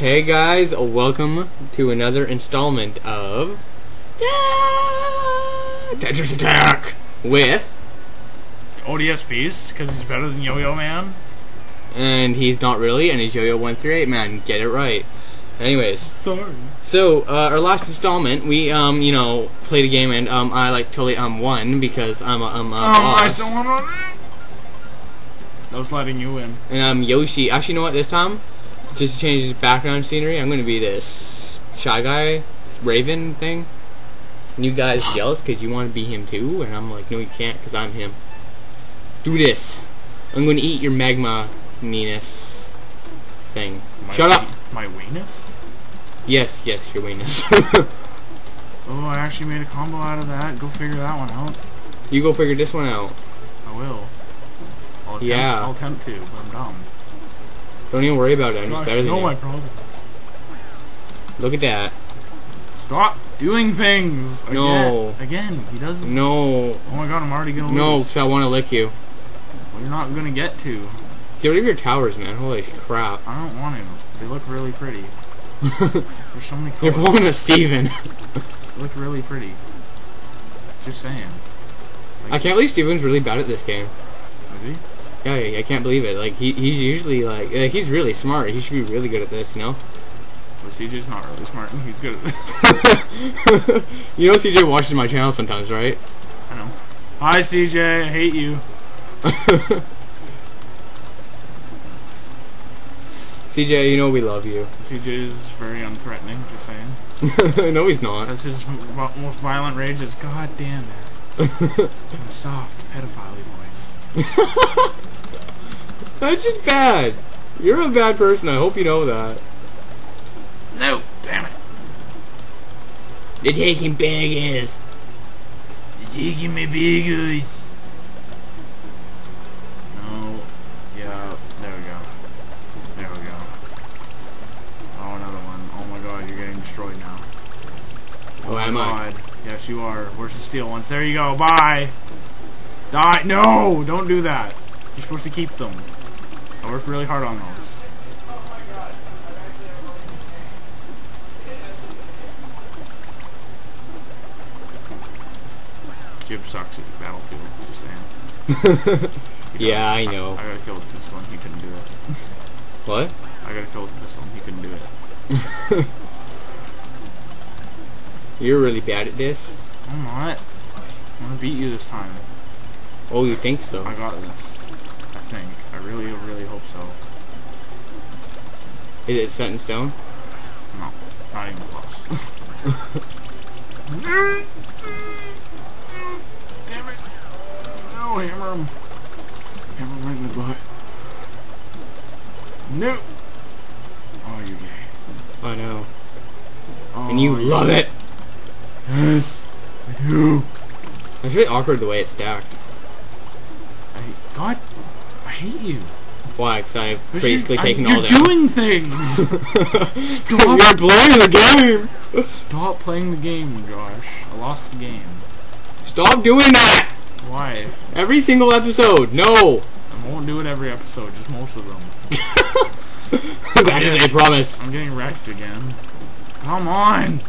Hey guys, welcome to another installment of Tetris Attack with, ODS Beast because he's better than Yo-Yo Man. and he's not really, and he's Yo-Yo 138 man, get it right. Anyways, Sorry. so uh, our last installment, we um you know played a game and um I like totally um won because I'm a um a Oh, I still want to. I was letting you in. And I'm Yoshi. Actually, you know what? This time, just to change the background scenery, I'm gonna be this shy guy, Raven thing. And you guys jealous because you want to be him too, and I'm like, no, you can't because I'm him. Do this. I'm gonna eat your magma meanness thing. My Shut up. My weenus? Yes, yes, your weeness. Oh, I actually made a combo out of that. Go figure that one out. you go figure this one out. I will. I'll attempt, Yeah. I'll attempt to, but I'm dumb. Don't even worry about it. I'm just Josh, better you than know you. my. Look at that. Stop doing things. Again. No. Again, he doesn't. No, Oh my god, I'm already gonna no, lose. because I want to lick you. Well, you're not gonna get to. Get rid of your towers, man. Holy crap. I don't want to. They look really pretty. There's so many colors. You're pulling a Steven. They look really pretty. Just saying. I can't believe Steven's really bad at this game. Is he? Yeah, I I can't believe it. Like he, he's usually like, like he's really smart. He should be really good at this, you know. Well, CJ's not really smart, and he's good at this. you know, CJ watches my channel sometimes, right? I know. Hi, CJ. I hate you. CJ, you know we love you. CJ is very unthreatening, just saying. no, he's not. Because his v- most violent rage is, God damn it. Soft, pedophile voice. That's just bad. You're a bad person. I hope you know that. No! Damn it. They're taking baggers. You're taking my. No. Yeah, there we go. There we go. Oh, another one. Oh my god, you're getting destroyed now. Oh, am I? god. Yes, you are. Where's the steel ones? There you go. Bye. Die. No! Don't do that. You're supposed to keep them. I worked really hard on those. Jib sucks at Battlefield, just saying. Yeah, does. I know. I, got a kill with a pistol and he couldn't do it. What? I got a kill with a pistol and he couldn't do it. You're really bad at this. I'm not. I'm gonna beat you this time. Oh, you think so? I got this. I think. I really, really hope so. Is it set in stone? No, not even close. Damn it! No, hammer him. Hammer him right in the butt. No! Oh, you're gay. I know. Oh, And you love it. Yes, I do. It's really awkward the way it's stacked. I God, hate you. Why? Because I've But basically you- I- taken you're all down. doing things. Stop. You're playing the game. Stop playing the game, Josh. I lost the game. Stop doing that. Why? Every single episode. No. I won't do it every episode, just most of them. that is a promise. I'm getting wrecked again. Come on!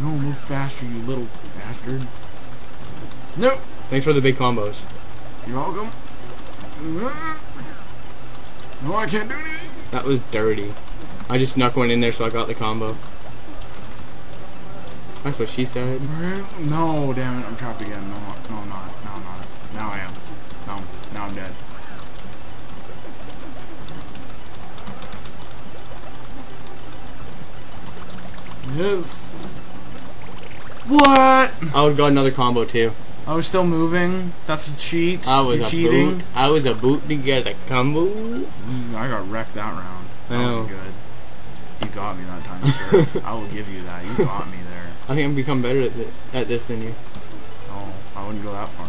No, move faster, you little bastard. No! Thanks for the big combos. You're welcome. No, I can't do anything. That was dirty. I just snuck one in there so I got the combo. That's what she said. No, damn it, I'm trapped again. No, no, I'm not. No, I'm not. Now I am. No, now I'm dead. Yes. What? Oh, I would got another combo too. I was still moving. That's a cheat. I was You're a cheating. boot. I was a boot to get a combo. Mm, I got wrecked that round. That wasn't good. You got me that time, sir. I will give you that. You got me there. I think I'm become better at, th at this than you. No, I wouldn't go that far.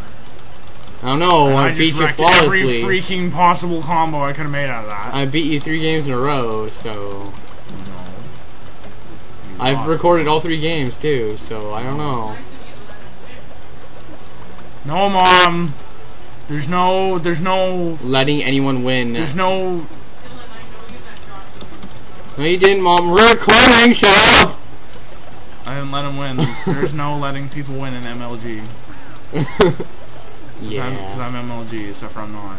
I don't know. And I, I beat you wrecked every freaking possible combo I could have made out of that. I beat you three games in a row, so no. You I've recorded all three games too. So I don't know. No, mom. There's no. There's no. Letting anyone win. There's no. No, you didn't, Mom. We're recording. Shut up. I didn't let him win. There's no letting people win in MLG. Because I'm, 'cause yeah. I'm MLG, except for I'm not.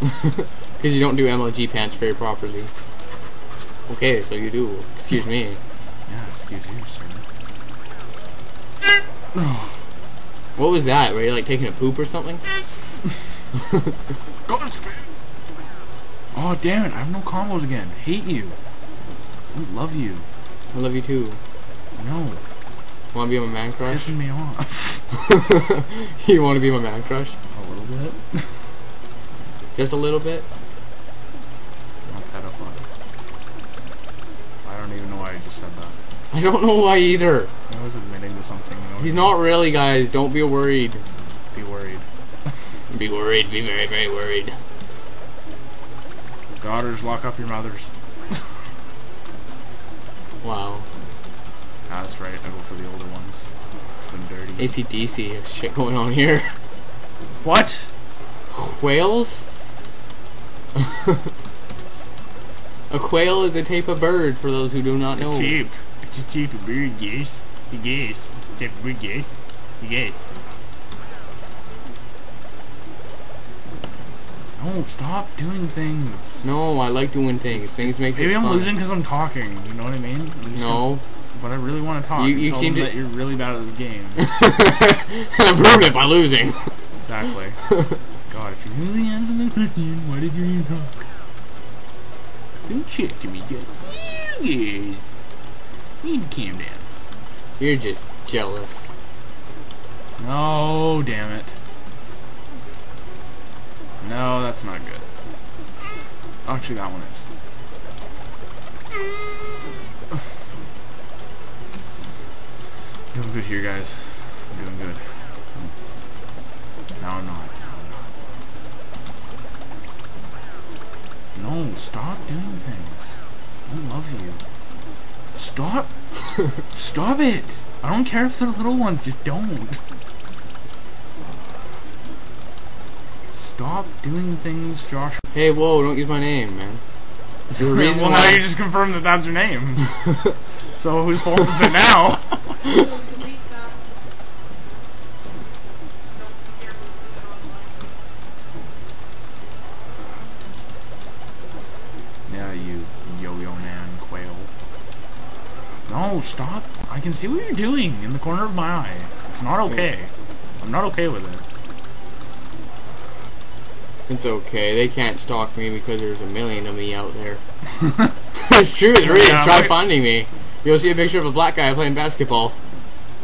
Because you don't do MLG pants very properly. Okay, so you do. Excuse me. Yeah, excuse you, sir. What was that? Were you like taking a poop or something? Oh, damn it. I have no combos again. Hate you. I love you. I love you too. No. Want to be my man crush? Pissing me off. you want to be my man crush? A little bit. Just a little bit? I'm a pedophile. I don't even know why I just said that. I don't know why either. I was admitting to something. You know, He's not really, guys. Don't be worried. Be worried. Be worried. Be very, very worried. Daughters, lock up your mothers. Wow. Ah, that's right. I go for the older ones. Some dirty. ACDC shit going on here. What? Whales? a quail is a type of bird, for those who do not know. Cheap. It's a cheap bird, yes. You guess. It's a bird, yes. You guess. No, stop doing things. No, I like doing things. Things make Maybe I'm fun. losing because I'm talking. You know what I mean? No. gonna- but I really want to talk. You- you seem that you're really bad at this game. I'm proving it by losing. exactly. God, if you knew the answer to the question, why did you even talk? Don't check to me, guys. You guys. You need to calm down. You're just jealous. No, damn it. No, that's not good. Actually, that one is. Doing good here, guys. I'm doing good. No, I'm not. No, I'm not. No, stop doing things. I love you. Stop. stop it. I don't care if they're little ones. Just don't. Stop doing things, Josh. Hey, whoa, don't use my name, man. There's a reason well, why- now you just confirmed that that's your name. so whose fault is it now? No, stop. I can see what you're doing in the corner of my eye. It's not okay. I'm not okay with it. It's okay. They can't stalk me because there's a million of me out there. it's true. There is. Yeah, Try wait. finding me. You'll see a picture of a black guy playing basketball.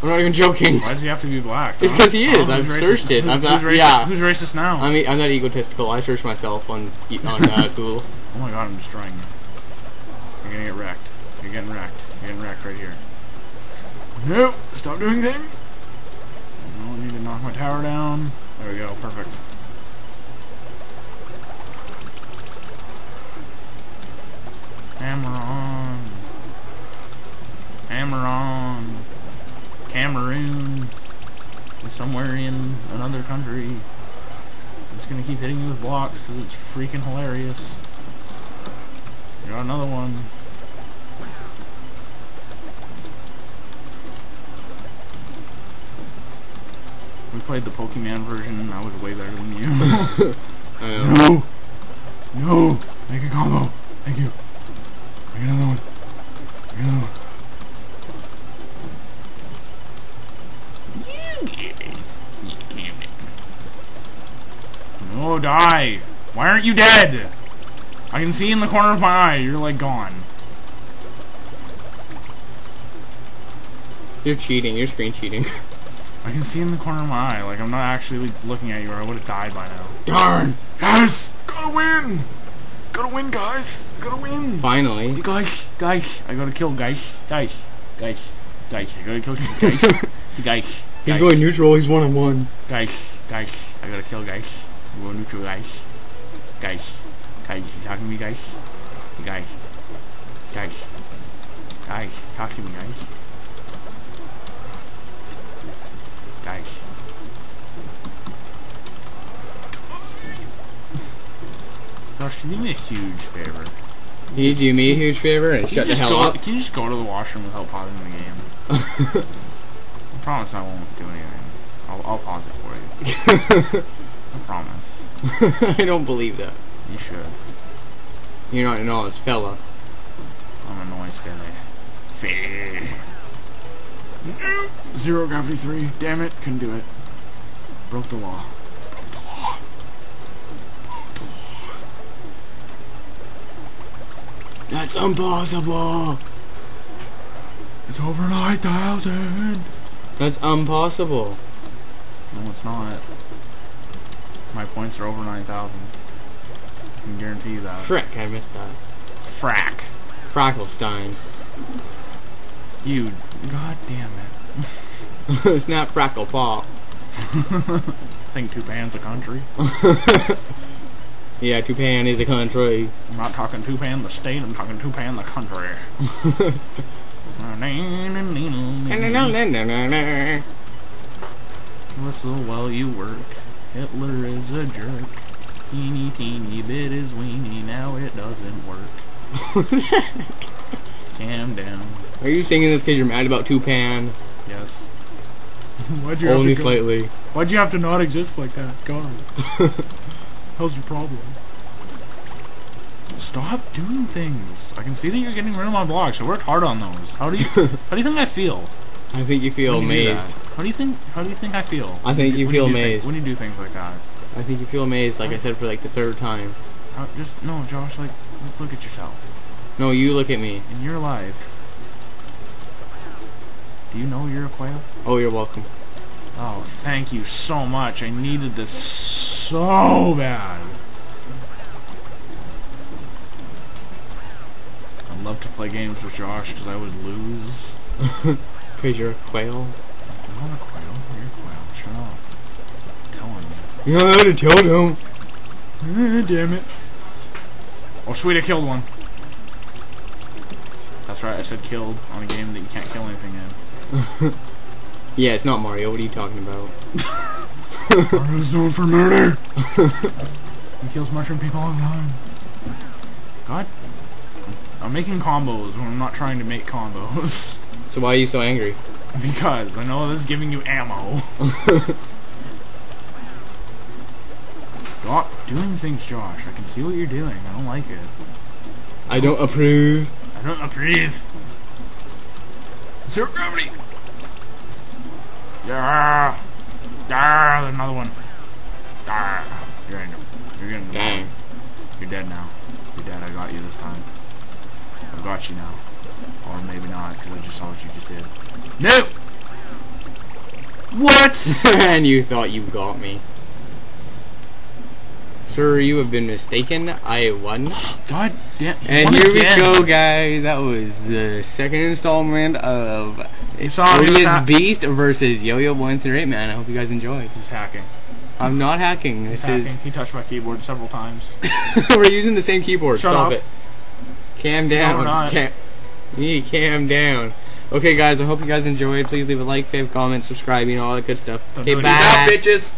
I'm not even joking. Why does he have to be black? It's because he is. I've searched it. Who- I'm not- who's racist? yeah. Who's racist now? I mean, I'm not egotistical. I searched myself on on uh, Google. oh my god, I'm destroying you. You're gonna get wrecked. You're getting wrecked. You're getting wrecked right here. No! Stop doing things! I need to knock my tower down. There we go. Perfect. Hammer on. Hammer on. Cameroon. is Somewhere in another country. I'm just gonna keep hitting you with blocks because it's freaking hilarious. Got another one. Played the Pokemon version and I was way better than you. No! No! Make a combo! Thank you. Make another one. Make another one. You guys. You can't No, die! Why aren't you dead? I can see in the corner of my eye, you're like gone. you're cheating. You're screen cheating. I can see in the corner of my eye, like I'm not actually looking at you or I would have died by now. Darn. Guys! Gotta win! Gotta win, guys! Gotta win! Finally. Guys, guys, I gotta kill guys, guys, guys, guys, I gotta kill guys, guys. He's guys, going neutral. He's one on one. Guys, guys, I gotta kill guys. I'm going neutral, guys. Guys, guys, you talking to me, guys? You guys, guys, guys, talk to me, guys. Guys. Josh, do me a huge favor. Can you do me a huge favor and shut the hell go, up? can you just go to the washroom without pausing the game? I promise I won't do anything. I'll, I'll pause it for you. I promise. I don't believe that. You should. You're not an honest fella. I'm a noise fella. Zero gravity three. Damn it, couldn't do it. Broke the law. Broke the law. Broke the law. That's impossible. It's over nine thousand. That's impossible. No, it's not. My points are over nine thousand. I can guarantee you that. Frick, I missed that. Frack. Frackelstein. You. God damn it. it's not Frackle Pop. think Tupan's a country. Yeah, Tupan is a country. I'm not talking Tupan the state, I'm talking Tupan the country. Whistle while you work. Hitler is a jerk. Teeny teeny bit is weenie, now it doesn't work. Calm down. Are you singing this because you're mad about Tupan? Yes. Why'd Only slightly. Why'd you have to not exist like that? God. How's your problem? Stop doing things. I can see that you're getting rid of my blocks. I worked hard on those. How do you how do you think I feel? I think you feel when you amazed. How do you think how do you think I feel? I think you when feel thi- amazed. when you do things like that. I think you feel amazed, like I said for like the third time. How, just no, Josh, like look- look at yourself. No, you look at me. In your life. Do you know you're a quail? Oh, you're welcome. Oh, thank you so much. I needed this so bad. I'd love to play games with Josh because I always lose. Because you're a quail. I'm not a quail. You're a quail. Shut up. I'm telling you. You know how to tell them. Eh, damn it. Oh, sweet, I killed one. That's right, I said killed on a game that you can't kill anything in. Yeah, it's not Mario. What are you talking about? Mario's known for murder. he kills mushroom people all the time. God, I'm making combos when I'm not trying to make combos So why are you so angry? because I know this is giving you ammo. Stop doing things, Josh. I can see what you're doing. I don't like it. I don't approve. I don't approve. Zero gravity. Yeah. There's another one. Ah. You're in. You're getting. Dang. You're dead now. You're dead. I got you this time. I got you now. Or maybe not, because I just saw what you just did. No! What? and you thought you got me. Sir, you have been mistaken. I won. God damn. And here again. we go, guys. That was the second installment of He was Odious ha- Beast versus Yo-Yo 138 Man. I hope you guys enjoyed. He's hacking. I'm not hacking. He's This hacking. He touched my keyboard several times. we're using the same keyboard. Shut Stop up. it. Calm down. we're not. Cam- calm down. Okay, guys. I hope you guys enjoyed. Please leave a like, favorite, comment, subscribe, you know all that good stuff. Don't Okay, bye, bitches.